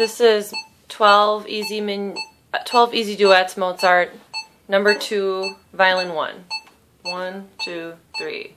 This is 12 easy min, 12 easy duets Mozart, number two, violin one. One, two, three.